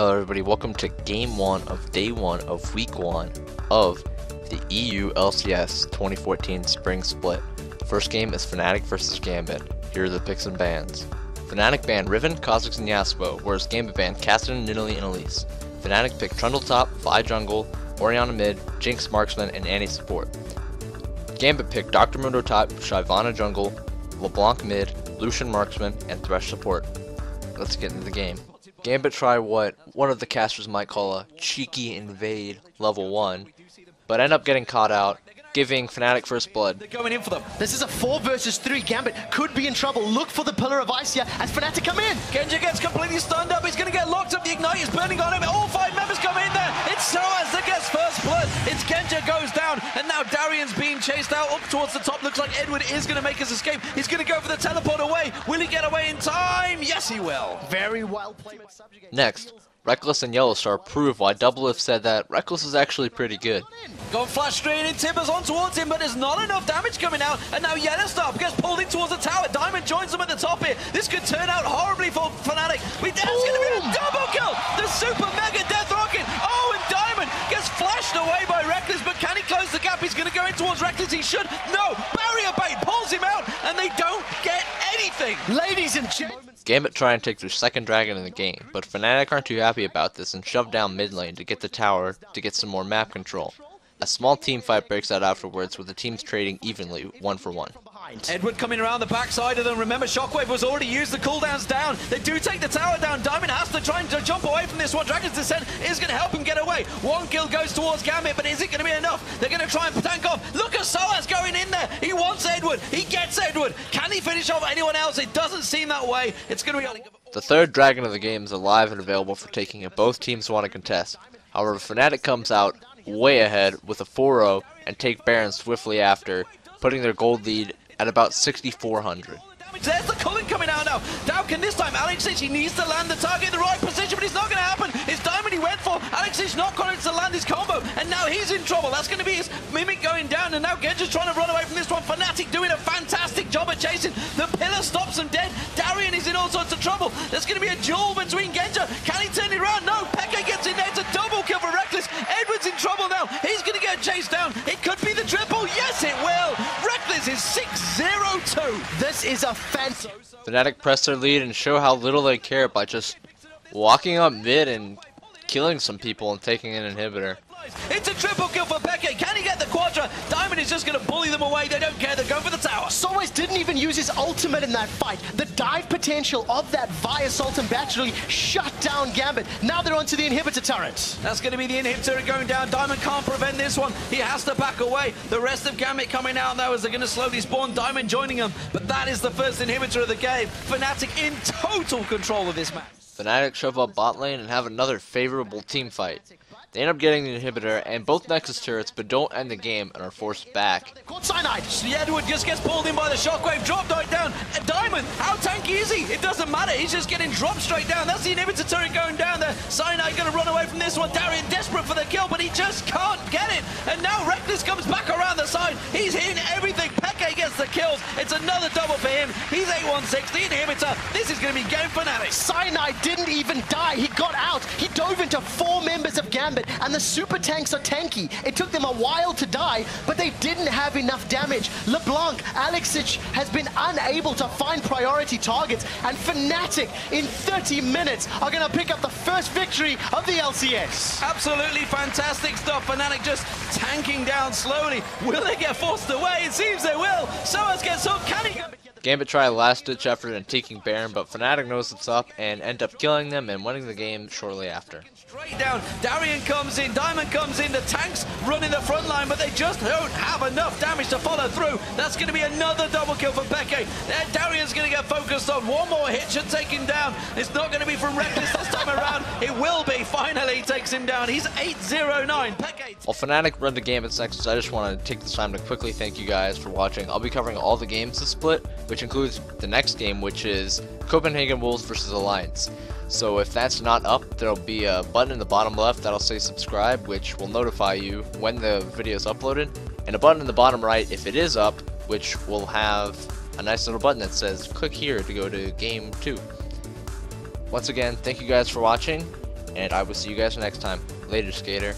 Hello everybody, welcome to game 1 of day 1 of week 1 of the EU LCS 2014 Spring Split. First game is Fnatic versus Gambit. Here are the picks and bans. Fnatic banned Riven, Kha'Zix, and Yasuo, whereas Gambit banned Kassadin, Nidalee, and Elise. Fnatic picked Trundle top, Vi jungle, Orianna mid, Jinx marksman, and Annie support. Gambit picked Dr. Mundo top, Shyvana jungle, LeBlanc mid, Lucian marksman, and Thresh support. Let's get into the game. Gambit try what one of the casters might call a cheeky invade level 1, but end up getting caught out, giving Fnatic first blood. They're going in for them. This is a 4 versus 3. Gambit could be in trouble. Look for the Pillar of Ice here as Fnatic come in. Genja gets completely stunned up. He's going to get locked up. The Ignite is burning on him. All five members come in there. It's Soaz that gets first blood. It's Genja goes down. And now Darien's being chased out up towards the top. Looks like Edward is going to make his escape. He's going to go for the teleport away. Will he get away in time? Yes, he will. Very well played. Next, Rekkles and Yellowstar prove why Doublelift said that Rekkles is actually pretty good. Gone flash straight in, Tibbers on towards him, but there's not enough damage coming out, and now Yellowstar gets pulled in towards the tower. Diamond joins them at the top here. This could turn out horribly for Fnatic. We, that's going to be a double kill! The super mega death rocket! Oh, and Diamond gets flashed away by Rekkles, but can he close the gap? He's going to go in towards Rekkles. He should. No! Barrier bait pulls him out, and they don't get anything! Ladies and gentlemen. Gambit try and take their second dragon in the game, but Fnatic aren't too happy about this and shove down mid lane to get the tower to get some more map control. A small team fight breaks out afterwards with the teams trading evenly, one for one. Edward coming around the backside of them. Remember, Shockwave was already used. The cooldowns down. They do take the tower down. Diamond has to try and jump away from this one. Dragon's Descent is going to help him get away. One kill goes towards Gambit, but is it going to be enough? They're going to try and tank off. Look at Soaz going in there. He wants Edward. He gets Edward. Can he finish off anyone else? It doesn't seem that way. It's going to be... The third dragon of the game is alive and available for taking if both teams want to contest. However, Fnatic comes out way ahead with a 4-0 and take Baron swiftly after, putting their gold lead at about 6,400. There's the Cullen coming out now. Dowkin this time. Alex he needs to land the target in the right position, but it's not going to happen. It's Diamond he went for. Alex is not going to land his combo, and now he's in trouble. That's going to be his Mimic going down, and now Genja's trying to run away from this one. Fnatic doing a fantastic job at chasing. The pillar stops him dead. Darien is in all sorts of trouble. There's going to be a duel between Genja. Get chased down. It could be the triple. Yes, it will. Rekkles is 6-0-2. This is a fantastic. Fnatic press their lead and show how little they care by just walking up mid and killing some people and taking an inhibitor. It's a triple kill for Peke. Can he get the Quadra? Diamond is just going to bully them away. They don't care. They're going for the tower. Soaz didn't even use his ultimate in that fight. The dive potential of that Vi Assault and Battery shut down Gambit. Now they're onto the inhibitor turret. That's going to be the inhibitor going down. Diamond can't prevent this one. He has to back away. The rest of Gambit coming out now as they're going to slowly spawn. Diamond joining them. But that is the first inhibitor of the game. Fnatic in total control of this match. Fnatic shove up bot lane and have another favorable team fight. They end up getting the inhibitor and both Nexus turrets, but don't end the game and are forced back. Caught Cyanide. Edward just gets pulled in by the shockwave, dropped right down. And Diamond, how tanky is he? It doesn't matter, he's just getting dropped straight down. That's the inhibitor turret going down there. Cyanide gonna run away from this one. Darien desperate for the kill, but he just can't get it. And now Rekkles comes back around the side. He's hitting everything. Peke gets the kills. It's another double for him. He's 816, the inhibitor. This is gonna be game Fnatic. Cyanide didn't even die. He got out. He dove into four members of Gambit, and the super tanks are tanky. It took them a while to die, but they didn't have enough damage. LeBlanc, Alex Ich has been unable to find priority targets, and Fnatic in 30 minutes are going to pick up the first victory of the LCS. Absolutely fantastic stuff. Fnatic just tanking down slowly. Will they get forced away? It seems they will. Soaz gets hooked. Can he? Gambit try a last ditch effort in taking Baron, but Fnatic knows what's up and end up killing them and winning the game shortly after. Straight down, Darien comes in, Diamond comes in, the tanks running the front line, but they just don't have enough damage to follow through. That's going to be another double kill for Peke. Darien's going to get focused on one more hit, should take him down. It's not going to be from Rekkles this time around. It will be. Finally takes him down. He's 8-0-9. Peke. While Fnatic run the Gambit's Nexus, I just want to take this time to quickly thank you guys for watching. I'll be covering all the games this split, which includes the next game, which is Copenhagen Wolves versus Alliance. So if that's not up, there'll be a button in the bottom left that'll say subscribe, which will notify you when the video is uploaded, and a button in the bottom right if it is up, which will have a nice little button that says click here to go to game 2. Once again, thank you guys for watching, and I will see you guys next time. Later, skater.